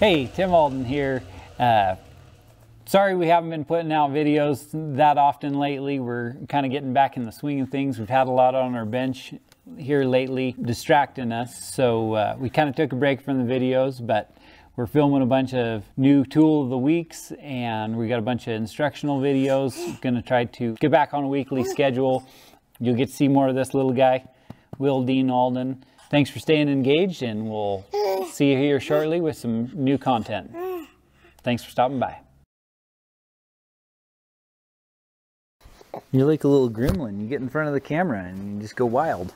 Hey, Tim Alden here. Uh, sorry we haven't been putting out videos that often lately. We're kind of getting back in the swing of things. We've had a lot on our bench here lately distracting us. So uh, we kind of took a break from the videos, but we're filming a bunch of new tool of the weeks and we got a bunch of instructional videos. Gonna try to get back on a weekly schedule. You'll get to see more of this little guy, Will Dean Alden. Thanks for staying engaged and we'll see you here shortly with some new content. Thanks for stopping by. You're like a little gremlin. You get in front of the camera and you just go wild.